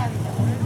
涙